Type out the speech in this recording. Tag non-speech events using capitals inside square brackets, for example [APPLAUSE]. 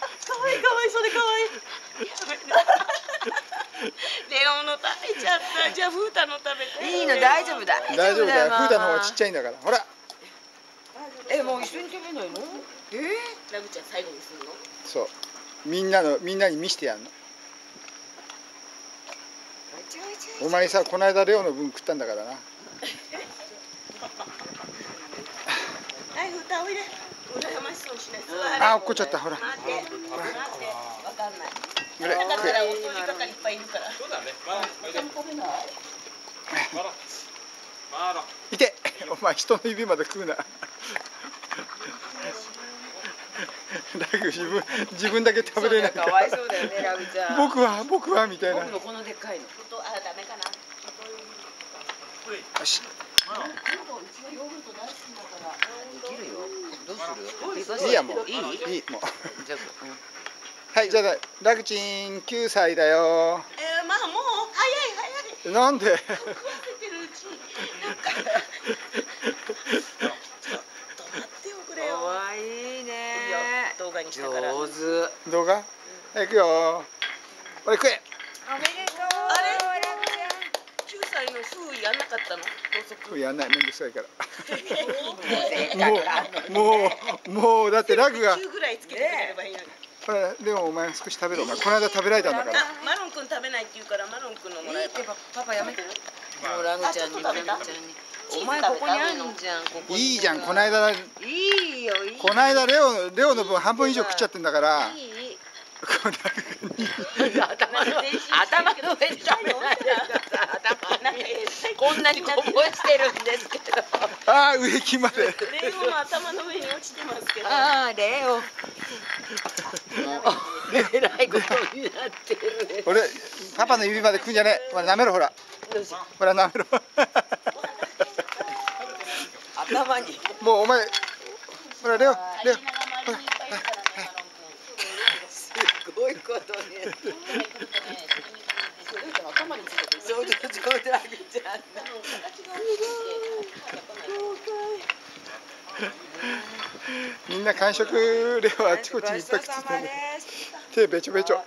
わいいかわいいそれかわいい。レオの食べちゃった。じゃあフータの食べて。いいの大丈夫だ。大丈夫だよ。フータの方がちっちゃいんだから。ほら。えもう一緒に食べないの？え？ラブちゃん最後にするの？そう。みんなのみんなに見せてやんの。お前さこの間レオの分食ったんだからな。[LAUGHS] はいフータおいでにしないあ落っこっちゃったほら待って待ってわかんないらお掃除係いっぱいいるからそうだね。まあ、おいで。食べないまだ。まだ。いてお前人の指まで食うなラグ自分自分だけ食べれないかかわいそうだよねラブちゃん僕は僕はみたいなよ僕のこのでっかいのあダメかなしできるよするいいやもう。いいいい。もう。[LAUGHS] じゃあはいじゃあラグチン9歳だよ。えー、まあもう早い早い。なんで？食わせてるうちに。なんかちょっと待っておくれよ。かわいいいいよね動画にしたから。上手。動画？はい行くよ。おい食え。おめで9歳の風やんなかったの？ろうそくやんない。めんどくさいから。ちゃんもうもうもうだってラグが。9ぐらいつけてくれればいいのに。でもお前少し食べろ。お前この間食べられたんだから。あマロンくん食べないって言うからマロンくんのもらえばいいってパパパやめて。もうラグちゃんにラグちゃんにお前ここにあんじゃんここに。いいじゃんこの間。いいよいい。よこの間レオレオの分半分以上食っちゃってんだから。いい。この頭の [LAUGHS] 頭の上で食べない。でこんなにこぼしてるんですけど。ああ植木まで。レオの頭の上に落ちてますけど。ああレオもうえらいことになってる俺パパの指まで食うんじゃねえ。ほら舐めろほら。ほら舐めろ。頭に。もうお前ほらレオレオ。すごいことに頭についてちょうどちょうどラグちゃんみんな完食レオあちこちにいっぱい食っててね手べちょべちょ。